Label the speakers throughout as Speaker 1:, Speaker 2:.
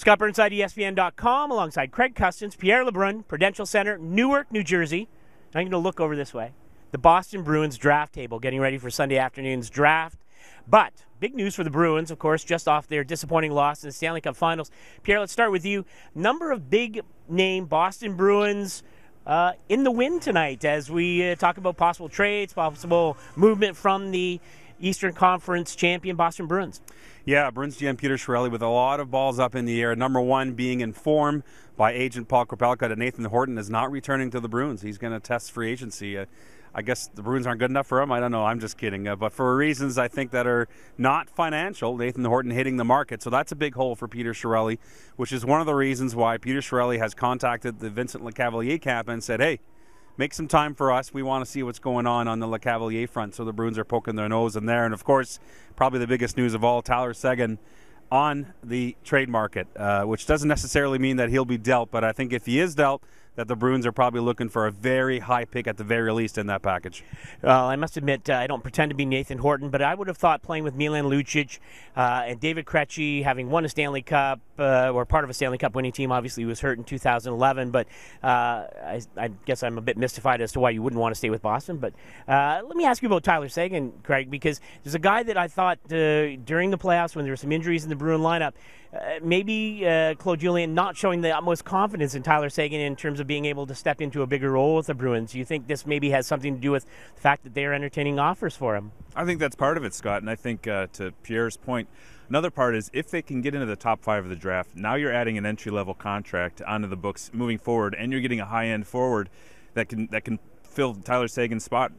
Speaker 1: Scott Burnside, ESPN.com, alongside Craig Custance, Pierre LeBrun, Prudential Center, Newark, New Jersey. I'm going to look over this way. The Boston Bruins draft table, getting ready for Sunday afternoon's draft. But big news for the Bruins, of course, just off their disappointing loss in the Stanley Cup Finals. Pierre, let's start with you. Number of big name Boston Bruins uh, in the win tonight as we uh, talk about possible trades, possible movement from the Eastern Conference champion Boston Bruins.
Speaker 2: Yeah, Bruins GM Peter Chiarelli with a lot of balls up in the air. Number one, being informed by agent Paul Krepelka that Nathan Horton is not returning to the Bruins. He's going to test free agency. Uh, I guess the Bruins aren't good enough for him. I don't know. I'm just kidding. Uh, but for reasons I think that are not financial, Nathan Horton hitting the market. So that's a big hole for Peter Chiarelli, which is one of the reasons why Peter Chiarelli has contacted the Vincent Lecavalier camp and said, hey, make some time for us. We want to see what's going on on the Lecavalier front. So the Bruins are poking their nose in there. And of course, probably the biggest news of all, Tyler Seguin on the trade market, uh, which doesn't necessarily mean that he'll be dealt. But I think if he is dealt, that the Bruins are probably looking for a very high pick at the very least in that package.
Speaker 1: Well, I must admit, uh, I don't pretend to be Nathan Horton, but I would have thought playing with Milan Lucic uh, and David Krejci, having won a Stanley Cup uh, or part of a Stanley Cup winning team, obviously was hurt in 2011. But uh, I, I, guess I'm a bit mystified as to why you wouldn't want to stay with Boston. But uh, let me ask you about Tyler Seguin, Craig, because there's a guy that I thought uh, during the playoffs when there were some injuries in the Bruin lineup uh, maybe uh, Claude Julien not showing the utmost confidence in Tyler Seguin in terms of being able to step into a bigger role with the Bruins. Do you think this maybe has something to do with the fact that they're entertaining offers for him?
Speaker 3: I think that's part of it, Scott. And I think uh, to Pierre's point, another part is if they can get into the top five of the draft, now you're adding an entry level contract onto the books moving forward, and you're getting a high end forward that can that can fill Tyler Seguin's spot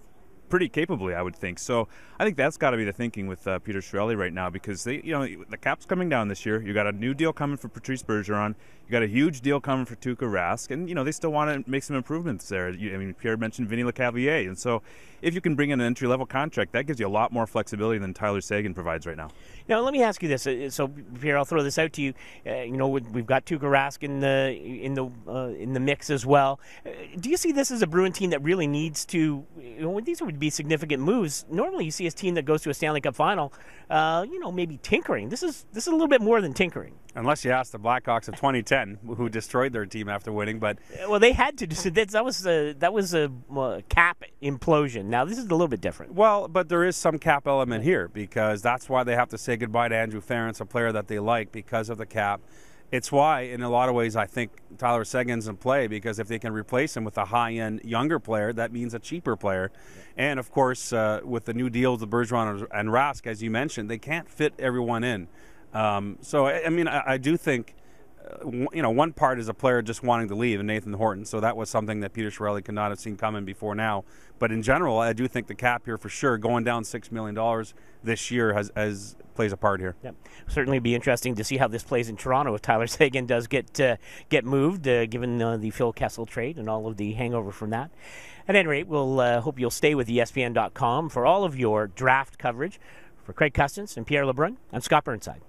Speaker 3: pretty capably, I would think. So I think that's got to be the thinking with uh, Peter Chiarelli right now because they, you know, the cap's coming down this year. You got a new deal coming for Patrice Bergeron. You got a huge deal coming for Tuukka Rask, and you know they still want to make some improvements there. You, I mean, Pierre mentioned Vinny Lecavalier, and so if you can bring in an entry level contract, that gives you a lot more flexibility than Tyler Seguin provides right now.
Speaker 1: Now, let me ask you this. Uh, so, Pierre, I'll throw this out to you. Uh, you know, we've got Tuukka Rask in the in the uh, in the mix as well. Uh, do you see this as a Bruin team that really needs to? You know, these would be significant moves. Normally, you see a team that goes to a Stanley Cup final. Uh, you know, maybe tinkering. This is this is a little bit more than tinkering.
Speaker 2: Unless you ask the Blackhawks of 2010, who destroyed their team after winning, but
Speaker 1: well, they had to. That was a that was a cap implosion. Now this is a little bit different.
Speaker 2: Well, but there is some cap element here because that's why they have to say goodbye to Andrew Ference, a player that they like because of the cap. It's why, in a lot of ways, I think Tyler Seguin's in play because if they can replace him with a high-end younger player, that means a cheaper player. And of course, uh, with the new deals with Bergeron and Rask, as you mentioned, they can't fit everyone in. Um, so, I, I mean, I, I, do think, you know, one part is a player just wanting to leave, and Nathan Horton. So that was something that Peter Chiarelli could not have seen coming before now. But in general, I do think the cap here for sure, going down six million dollars this year, has, plays a part here.
Speaker 1: Yep. Certainly be interesting to see how this plays in Toronto if Tyler Seguin does get uh, get moved, uh, given uh, the Phil Kessel trade and all of the hangover from that. At any rate, we'll uh, hope you'll stay with ESPN.com for all of your draft coverage. For Craig Custance and Pierre LeBrun, I'm Scott Burnside.